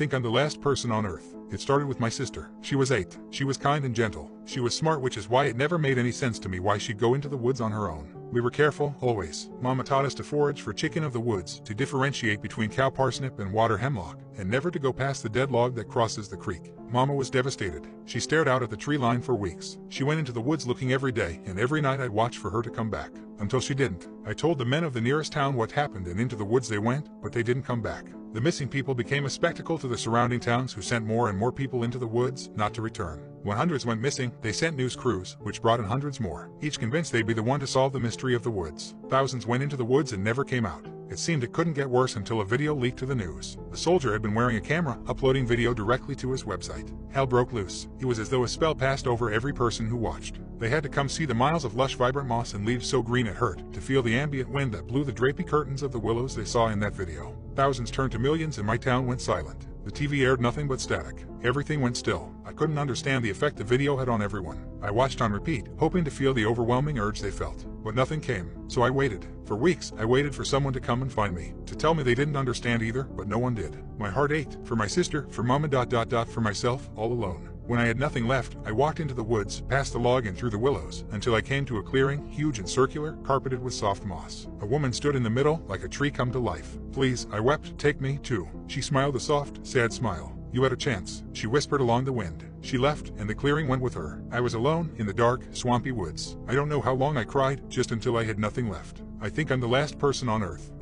think I'm the last person on earth. It started with my sister. She was eight. She was kind and gentle. She was smart which is why it never made any sense to me why she'd go into the woods on her own. We were careful, always. Mama taught us to forage for chicken of the woods, to differentiate between cow parsnip and water hemlock, and never to go past the dead log that crosses the creek. Mama was devastated. She stared out at the tree line for weeks. She went into the woods looking every day, and every night I'd watch for her to come back. Until she didn't. I told the men of the nearest town what happened and into the woods they went, but they didn't come back. The missing people became a spectacle to the surrounding towns who sent more and more people into the woods, not to return. When hundreds went missing, they sent news crews, which brought in hundreds more, each convinced they'd be the one to solve the mystery of the woods. Thousands went into the woods and never came out. It seemed it couldn't get worse until a video leaked to the news. The soldier had been wearing a camera, uploading video directly to his website. Hell broke loose. It was as though a spell passed over every person who watched. They had to come see the miles of lush vibrant moss and leaves so green it hurt, to feel the ambient wind that blew the drapey curtains of the willows they saw in that video. Thousands turned to millions and my town went silent. The TV aired nothing but static. Everything went still. I couldn't understand the effect the video had on everyone. I watched on repeat, hoping to feel the overwhelming urge they felt. But nothing came, so I waited. For weeks, I waited for someone to come and find me, to tell me they didn't understand either, but no one did. My heart ached, for my sister, for mama dot dot dot for myself, all alone. When I had nothing left, I walked into the woods, past the log and through the willows, until I came to a clearing, huge and circular, carpeted with soft moss. A woman stood in the middle, like a tree come to life. Please, I wept, take me, too. She smiled a soft, sad smile. You had a chance, she whispered along the wind. She left, and the clearing went with her. I was alone, in the dark, swampy woods. I don't know how long I cried, just until I had nothing left. I think I'm the last person on earth.